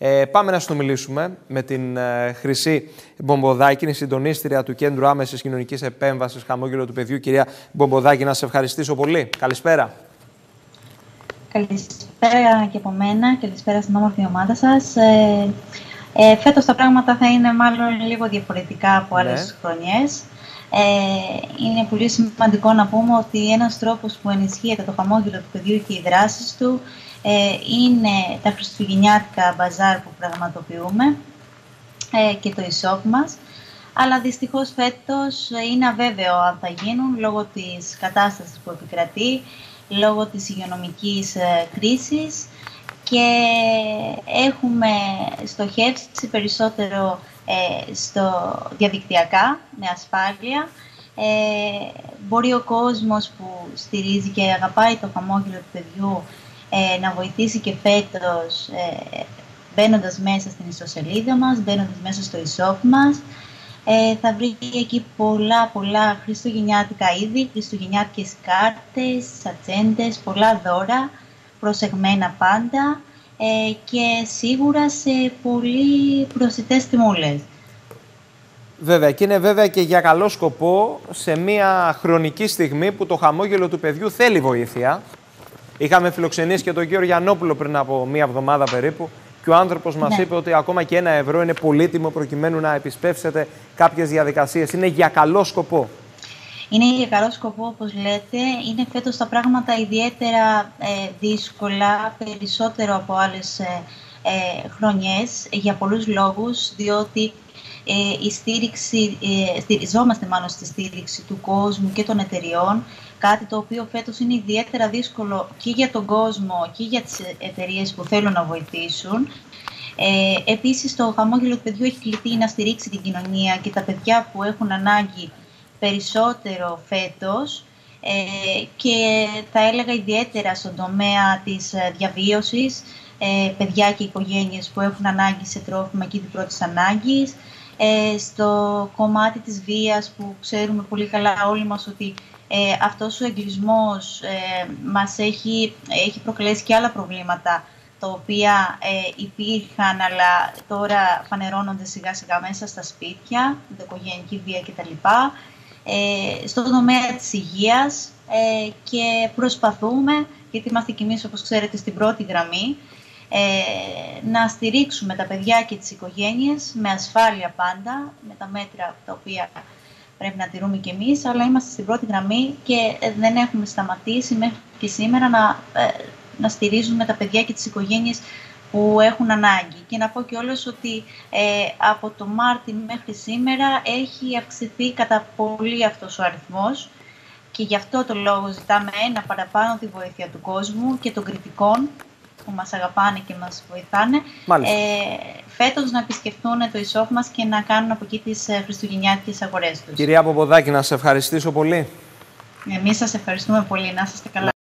Ε, πάμε να συνομιλήσουμε με την ε, Χρυσή Μπομποδάκη, είναι συντονίστρια του Κέντρου Άμεσης Κοινωνικής Επέμβασης Χαμόγελο του Παιδιού. Κυρία Μπομποδάκη, να σε ευχαριστήσω πολύ. Καλησπέρα. Καλησπέρα και από μένα. Καλησπέρα στην όμορφη ομάδα σας. Ε, ε, φέτος τα πράγματα θα είναι μάλλον λίγο διαφορετικά από άλλες ναι. χρονιές. Ε, είναι πολύ σημαντικό να πούμε ότι ένας τρόπος που ενισχύεται το χαμόγελο του παιδιού και οι δράσεις του ε, είναι τα χριστουγεννιάτικα μπαζάρ που πραγματοποιούμε ε, και το e-shop μας. Αλλά δυστυχώς φέτος είναι αβέβαιο αν θα γίνουν λόγω της κατάστασης που επικρατεί, λόγω της υγειονομικής ε, κρίσης και έχουμε στοχεύσει περισσότερο ε, στο διαδικτυακά, με ασφάλεια. Ε, μπορεί ο κόσμος που στηρίζει και αγαπάει το χαμόγελο του παιδιού ε, να βοηθήσει και φέτος ε, μπαίνοντας μέσα στην ιστοσελίδα μας, μπαίνοντας μέσα στο e-shop μας. Ε, θα βρει εκεί πολλά πολλά χριστουγεννιάτικα είδη, χριστουγεννιάτικες κάρτες, ατζέντες, πολλά δώρα, προσεγμένα πάντα ε, και σίγουρα σε πολύ προσιτές τιμούλες. Βέβαια, και είναι βέβαια και για καλό σκοπό σε μια χρονική στιγμή που το χαμόγελο του παιδιού θέλει βοήθεια. Είχαμε φιλοξενήσει και τον κύριο Γιαννόπουλο πριν από μία εβδομάδα περίπου και ο άνθρωπος μας ναι. είπε ότι ακόμα και ένα ευρώ είναι πολύτιμο προκειμένου να επισπεύσετε κάποιες διαδικασίες. Είναι για καλό σκοπό. Είναι για καλό σκοπό, όπως λέτε. Είναι φέτος τα πράγματα ιδιαίτερα ε, δύσκολα, περισσότερο από άλλες ε, ε, χρονιές, για πολλούς λόγους, διότι ε, η στήριξη, ε, στηριζόμαστε μάλλον στη στήριξη του κόσμου και των εταιριών, κάτι το οποίο φέτος είναι ιδιαίτερα δύσκολο και για τον κόσμο και για τις εταιρείες που θέλουν να βοηθήσουν. Ε, επίσης, το χαμόγελο του παιδιού έχει κληθεί να στηρίξει την κοινωνία και τα παιδιά που έχουν ανάγκη περισσότερο φέτος ε, και θα έλεγα ιδιαίτερα στον τομέα της ε, διαβίωσης, ε, παιδιά και οικογένειες που έχουν ανάγκη σε τρόφιμα και την πρώτης ανάγκης, ε, στο κομμάτι της βίας που ξέρουμε πολύ καλά όλοι μας ότι ε, αυτός ο εγκλισμός ε, μας έχει, έχει προκαλέσει και άλλα προβλήματα τα οποία ε, υπήρχαν αλλά τώρα φανερώνονται σιγά σιγά μέσα στα σπίτια, την οικογενειακή βία κτλ. Ε, στον τομέα της υγείας ε, και προσπαθούμε, γιατί είμαστε κι εμείς όπως ξέρετε στην πρώτη γραμμή, ε, να στηρίξουμε τα παιδιά και τις οικογένειες με ασφάλεια πάντα, με τα μέτρα τα οποία πρέπει να τηρούμε κι εμείς, αλλά είμαστε στην πρώτη γραμμή και δεν έχουμε σταματήσει μέχρι και σήμερα να, ε, να στηρίζουμε τα παιδιά και τις οικογένειες που έχουν ανάγκη. Και να πω και όλες ότι ε, από το Μάρτι μέχρι σήμερα έχει αυξηθεί κατά πολύ αυτός ο αριθμός και γι' αυτό το λόγο ζητάμε ένα παραπάνω τη βοήθεια του κόσμου και των κριτικών που μας αγαπάνε και μας βοηθάνε, ε, φέτος να επισκεφθούν το ισόφ μας και να κάνουν από εκεί τις ε, χριστουγεννιάτικες αγορές τους. Κυρία Ποποδάκη, να σε ευχαριστήσω πολύ. Εμείς σας ευχαριστούμε πολύ. Να είστε καλά.